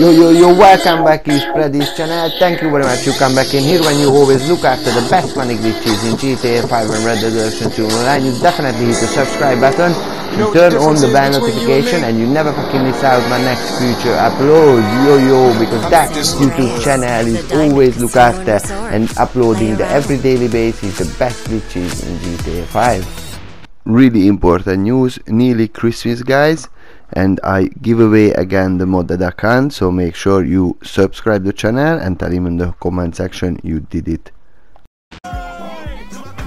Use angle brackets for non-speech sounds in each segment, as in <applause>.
Yo yo yo, welcome back to Predys channel. Thank you very much you come back in here when you always look after the best money glitches in GTA 5 and Red Dead Redemption 2 Online. You definitely hit the subscribe button and turn on the bell notification and you never fucking miss out my next future upload. Yo yo, because that YouTube channel is always look after and uploading the every daily basis the best glitches in GTA 5. Really important news, nearly Christmas guys and I give away again the modded account so make sure you subscribe the channel and tell him in the comment section you did it.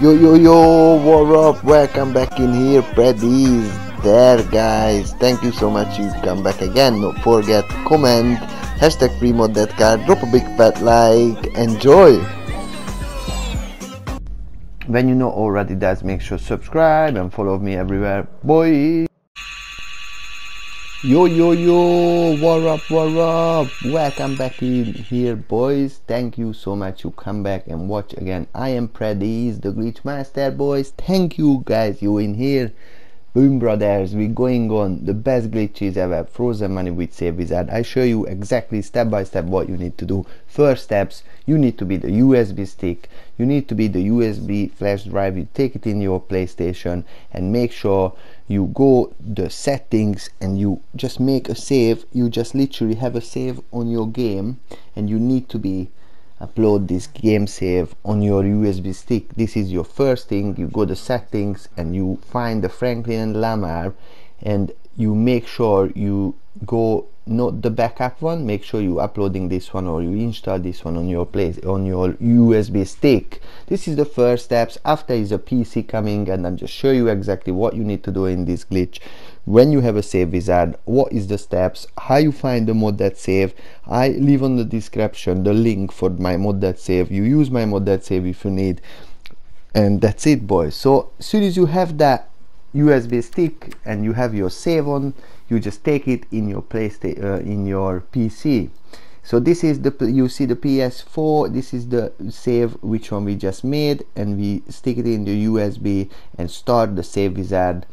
Yo yo yo what up? Welcome back in here. Predys there guys. Thank you so much. You come back again. Don't forget comment hashtag free modded card drop a big fat like enjoy. When you know already that make sure subscribe and follow me everywhere. Boy Yo yo yo, what up, what up? Welcome back in here, boys. Thank you so much you come back and watch again. I am Predys, the glitch master, boys. Thank you guys, you in here. Boom brothers, we going on the best glitches ever. Frozen money with Save Wizard. I show you exactly step by step what you need to do. First steps, you need to be the USB stick. You need to be the USB flash drive. You take it in your PlayStation and make sure you go the settings and you just make a save. You just literally have a save on your game and you need to be upload this game save on your USB stick this is your first thing you go to settings and you find the Franklin and Lamar and you make sure you go not the backup one make sure you uploading this one or you install this one on your place on your USB stick. This is the first steps. After is a PC coming and I'm just show you exactly what you need to do in this glitch. When you have a save wizard what is the steps? How you find the mod that save? I leave on the description the link for my mod that save. You use my mod that save if you need. And that's it boys. So as soon as you have that usb stick and you have your save on you just take it in your playstation uh, in your pc so this is the you see the ps4 this is the save which one we just made and we stick it in the usb and start the save wizard.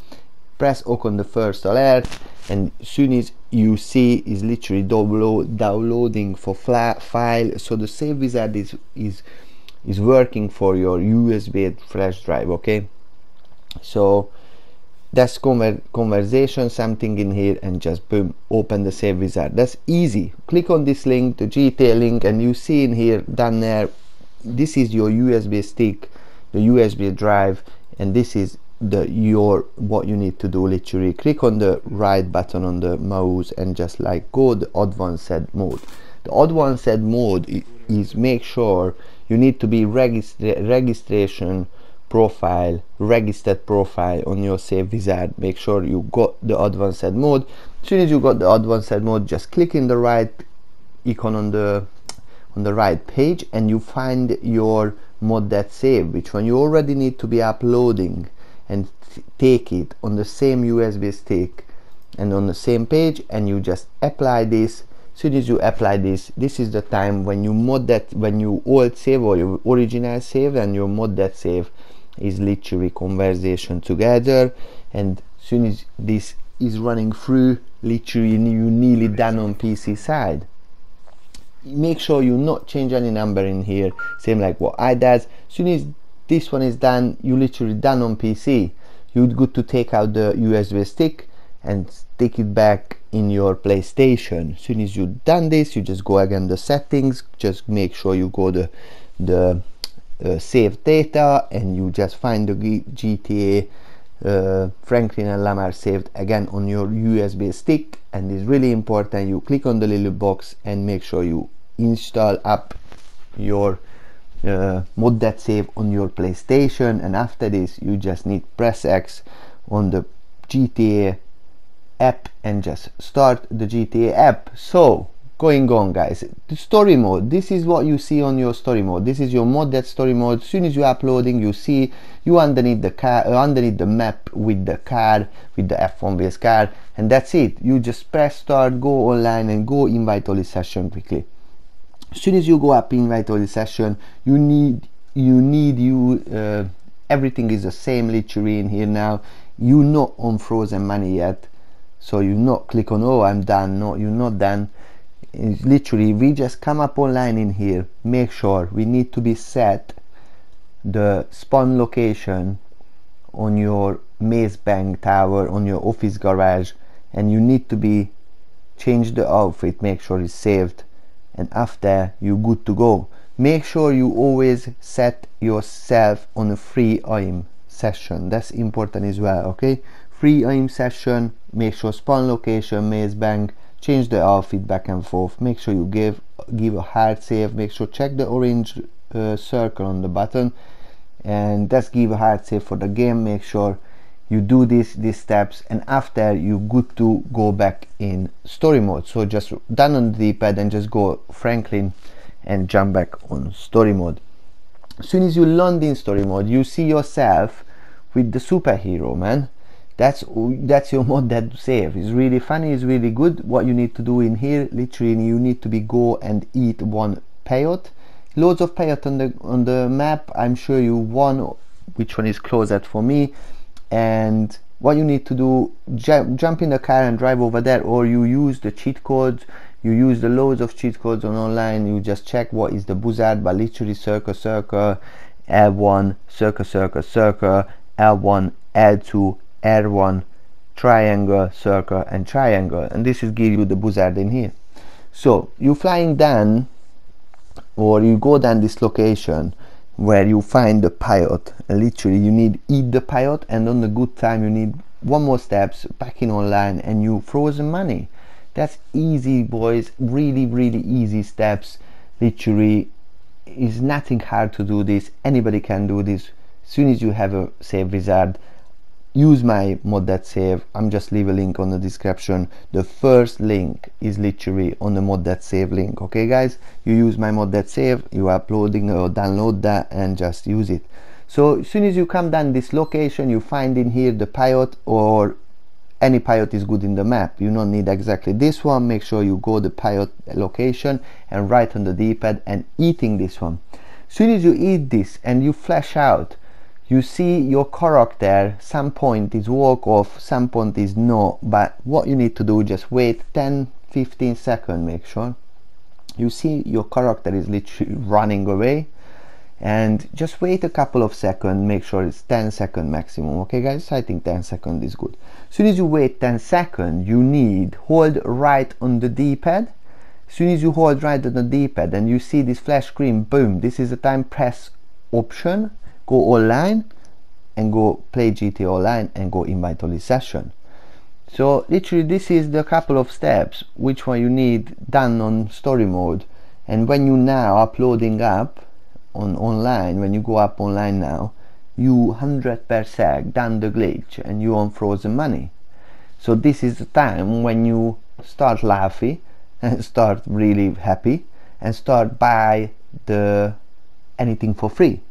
Press OK on the first alert and soon as you see is literally download, downloading for file. So the save wizard is is is working for your USB flash drive okay? So that's conver conversation something in here and just boom open the save wizard. That's easy. Click on this link the GTA link and you see in here down there this is your USB stick the USB drive and this is the your what you need to do literally. Click on the right button on the mouse and just like go the advanced mode. The advanced mode is make sure you need to be registra registration profile registered profile on your save wizard make sure you got the advanced mode. As soon as you got the advanced mode just click in the right icon on the on the right page and you find your mod that save which one you already need to be uploading and take it on the same USB stick and on the same page and you just apply this. As soon as you apply this this is the time when you mod that when you old save or your original save and your mod that save is literally conversation together. And soon as this is running through literally you nearly done on PC side. Make sure you not change any number in here same like what I does. Soon as this one is done you literally done on PC you would good to take out the USB stick and stick it back in your PlayStation. Soon as you done this you just go again the settings just make sure you go the the uh, save data and you just find the GTA uh, Franklin and Lamar saved again on your USB stick and it's really important you click on the little box and make sure you install up your uh, that save on your PlayStation and after this you just need press X on the GTA app and just start the GTA app. So going on guys. The story mode. This is what you see on your story mode. This is your modded story mode. As soon as you're uploading you see you underneath the car uh, underneath the map with the car with the F1 base car and that's it. You just press start go online and go invite all session quickly. As soon as you go up invite all session you need you need you uh, everything is the same literally in here now. You're not on frozen money yet. So you not click on oh i'm done. No you're not done is literally we just come up online in here make sure we need to be set the spawn location on your maze bank tower on your office garage and you need to be change the outfit make sure it's saved and after you good to go. Make sure you always set yourself on a free aim session. That's important as well okay? Free aim session make sure spawn location maze bank change the outfit back and forth. Make sure you give give a hard save. Make sure check the orange uh, circle on the button. And just give a hard save for the game. Make sure you do this these steps. And after you good to go back in story mode. So just done on the d-pad and just go franklin and jump back on story mode. As soon as you land in story mode you see yourself with the superhero man that's that's your mod that save. It's really funny it's really good. What you need to do in here literally you need to be go and eat one peyote. Loads of peyote on the on the map. I'm sure you one which one is closest for me? And what you need to do jump in the car and drive over there or you use the cheat codes. You use the loads of cheat codes on online. You just check what is the buzzard but literally circle circle l1 circle circle circle l1 l2 r1 triangle circle and triangle. And this is give you the buzzard in here. So you flying down or you go down this location where you find the and literally you need eat the peyote and on the good time you need one more steps back in online and you frozen money. That's easy boys. Really really easy steps. Literally is nothing hard to do this. Anybody can do this. As soon as you have a save wizard use my mod that save. I'm just leave a link on the description. The first link is literally on the mod that save link. Okay guys? You use my mod that save you are uploading or download that and just use it. So as soon as you come down this location you find in here the peyote or any peyote is good in the map. You don't need exactly this one. Make sure you go the peyote location and right on the d-pad and eating this one. Soon as you eat this and you flash out you see your character some point is walk off some point is no but what you need to do just wait 10 15 seconds make sure. You see your character is literally running away and just wait a couple of seconds make sure it's 10 second maximum okay guys? I think 10 second is good. As soon as you wait 10 seconds you need hold right on the d-pad. As soon as you hold right on the d-pad and you see this flash screen boom this is the time press option go online and go play GTA Online and go invite only session. So literally this is the couple of steps which one you need done on story mode. And when you now uploading up on online when you go up online now you 100 per sec done the glitch and you on frozen money. So this is the time when you start laughing <laughs> and start really happy and start buy the anything for free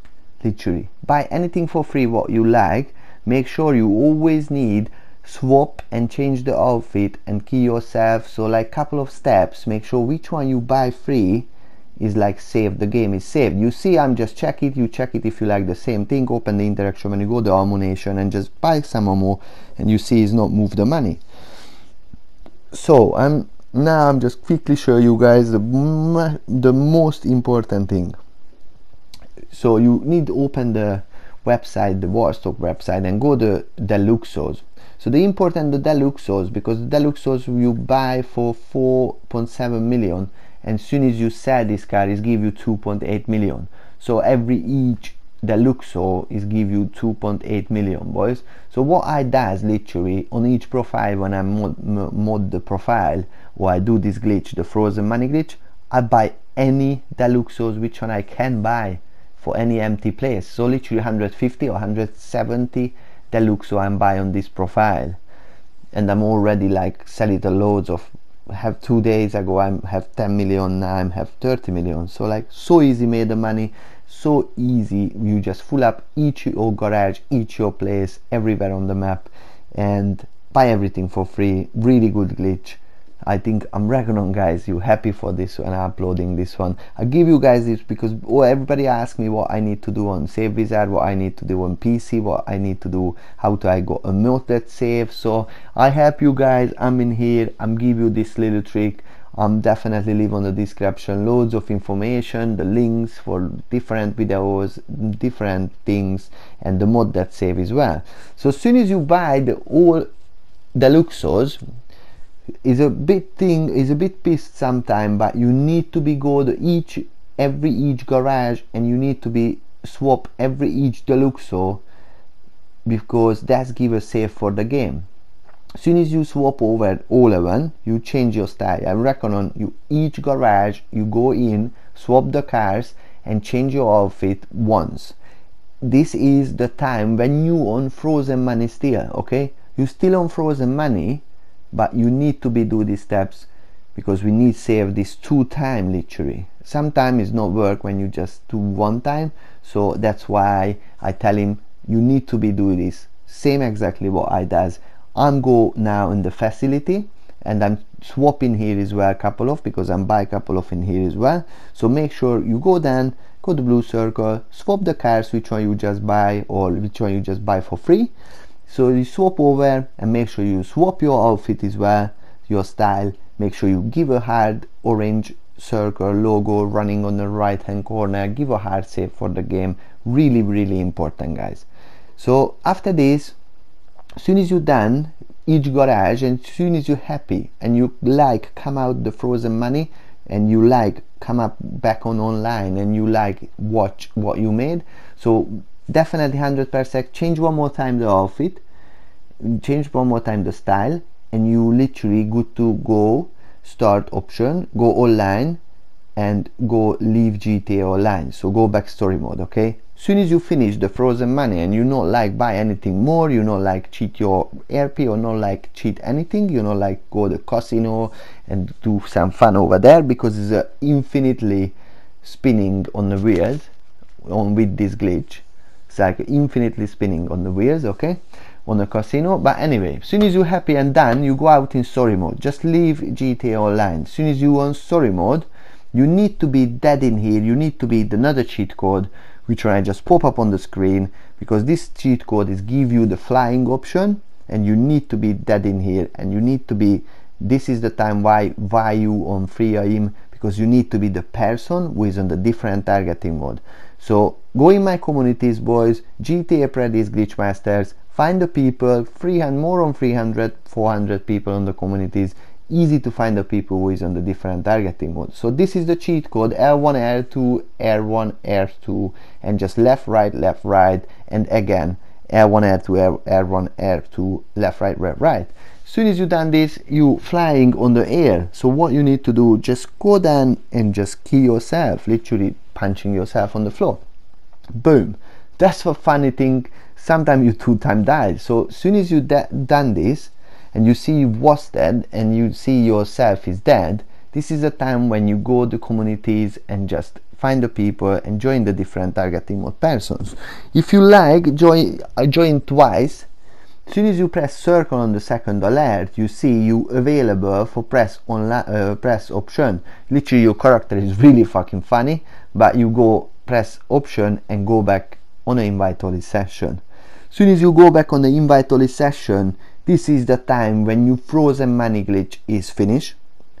literally. Buy anything for free what you like. Make sure you always need swap and change the outfit and key yourself. So like couple of steps. Make sure which one you buy free is like save the game is saved you see i'm just check it. You check it if you like the same thing. Open the interaction when you go the ammunition and just buy some more and you see it's not move the money. So i'm now i'm just quickly show you guys the the most important thing so you need to open the website the Warstock website and go to Deluxos. So the important the Deluxos because the Deluxos you buy for 4.7 million and soon as you sell this car is give you 2.8 million. So every each Deluxo is give you 2.8 million boys. So what I does literally on each profile when I mod, mod the profile or I do this glitch the frozen money glitch I buy any Deluxos which one I can buy for any empty place. So literally 150 or 170 deluxe I'm buy on this profile. And I'm already like selling the loads of have two days ago I have 10 million now I'm have 30 million. So like so easy made the money so easy. You just full up each your garage each your place everywhere on the map and buy everything for free. Really good glitch I think um, I'm reckoning guys you happy for this I'm uploading this one. I give you guys this because everybody asks me what I need to do on save wizard what I need to do on PC what I need to do how do I go a that save. So I help you guys I'm in here I'm give you this little trick. I'm definitely leave on the description loads of information the links for different videos different things and the mod that save as well. So as soon as you buy the all deluxos is a bit thing is a bit pissed sometime but you need to be good each every each garage and you need to be swap every each deluxo because that's give a save for the game. Soon as you swap over all of them you change your style. I reckon on you each garage you go in swap the cars and change your outfit once. This is the time when you on frozen money still okay? You still on frozen money but you need to be do these steps because we need save this two time literally. Sometimes it's not work when you just do one time. So that's why i tell him you need to be do this. Same exactly what i does. I'm go now in the facility and i'm swapping here as well a couple of because i'm buy a couple of in here as well. So make sure you go down go to blue circle swap the cars which one you just buy or which one you just buy for free so you swap over and make sure you swap your outfit as well your style. Make sure you give a hard orange circle logo running on the right hand corner. Give a hard save for the game. Really really important guys. So after this as soon as you're done each garage and soon as you're happy and you like come out the frozen money and you like come up back on online and you like watch what you made. So definitely 100% change one more time the outfit. Change one more time the style. And you literally good to go. Start option. Go online. And go leave GTA online. So go back story mode okay? Soon as you finish the frozen money and you not like buy anything more you not like cheat your RP or not like cheat anything you not like go to casino and do some fun over there because it's infinitely spinning on the wheels on with this glitch it's like infinitely spinning on the wheels okay? On the casino. But anyway as soon as you're happy and done you go out in story mode. Just leave GTA Online. As soon as you on story mode you need to be dead in here. You need to be another cheat code which I just pop up on the screen because this cheat code is give you the flying option and you need to be dead in here and you need to be this is the time why why you on free aim because you need to be the person who is on the different targeting mode so go in my communities boys GTA Predys Glitchmasters find the people 300 more than 300 400 people in the communities. Easy to find the people who is on the different targeting mode so this is the cheat code L1 L2 R1 R2 and just left right left right and again L1 L2 R1 R2 left right left right. Soon as you done this you flying on the air. So what you need to do just go down and just kill yourself literally punching yourself on the floor. Boom. That's the funny thing. Sometimes you two time die so as soon as you done this and you see you was dead and you see yourself is dead this is a time when you go to communities and just find the people and join the different targeting mode persons. If you like join uh, join twice. As soon as you press circle on the second alert you see you available for press on uh, press option. Literally your character is really fucking funny but you go press option and go back on an invite only session. Soon as you go back on the invite only session this is the time when your frozen money glitch is finished.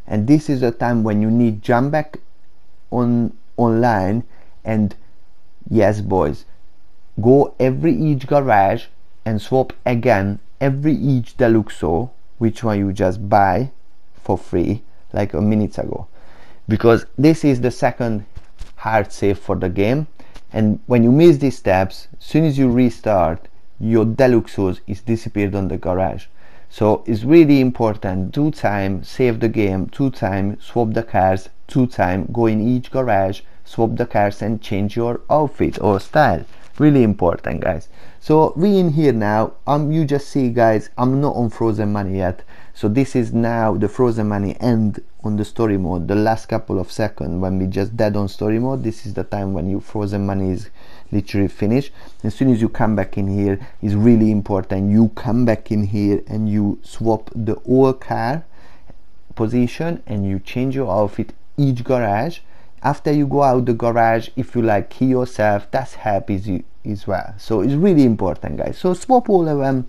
And this is the time when you need jump back on online and yes boys go every each garage and swap again every each deluxo which one you just buy for free like a minutes ago. Because this is the second hard save for the game. And when you miss these steps soon as you restart your deluxos is disappeared on the garage. So it's really important two time save the game two time swap the cars two time go in each garage swap the cars and change your outfit or style. Really important guys so we in here now um you just see guys i'm not on frozen money yet. So this is now the frozen money end on the story mode the last couple of seconds when we just dead on story mode. This is the time when you frozen money is literally finished. As soon as you come back in here is really important you come back in here and you swap the old car position and you change your outfit each garage after you go out the garage if you like key yourself that's help easy as well. So it's really important guys. So swap all of them.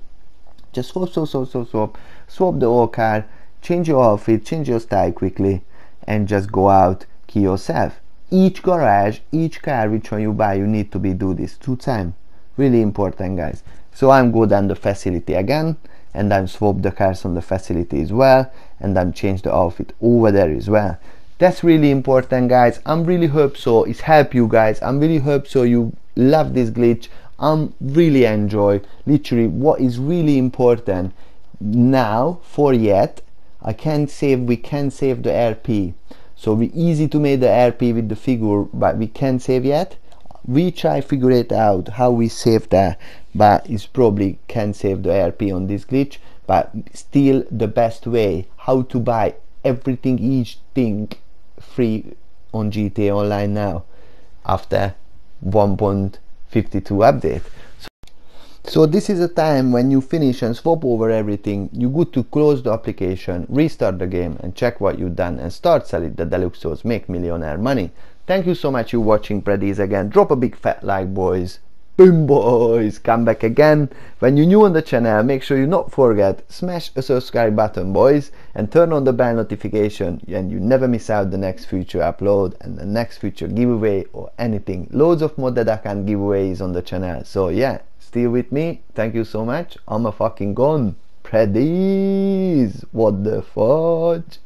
Just swap swap swap swap swap. Swap the old car change your outfit change your style quickly and just go out key yourself. Each garage each car which one you buy you need to be do this two times really important guys. So I'm go down the facility again and then swap the cars on the facility as well and then change the outfit over there as well that's really important guys. I'm really hope so. It's help you guys. I'm really hope so you love this glitch. I'm really enjoy. Literally what is really important now for yet i can save we can save the rp so we easy to make the rp with the figure but we can't save yet. We try figure it out how we save that but it's probably can save the rp on this glitch but still the best way how to buy everything each thing free on gta online now after 1.52 update so, so this is a time when you finish and swap over everything you good to close the application restart the game and check what you've done and start selling the deluxos make millionaire money Thank you so much you watching Predys again. Drop a big fat like boys. Boom boys, come back again. When you're new on the channel, make sure you not forget, smash a subscribe button boys and turn on the bell notification and you never miss out the next future upload and the next future giveaway or anything. Loads of modded account giveaways on the channel. So yeah, stay with me. Thank you so much. I'm a fucking gone. Predys. What the fudge?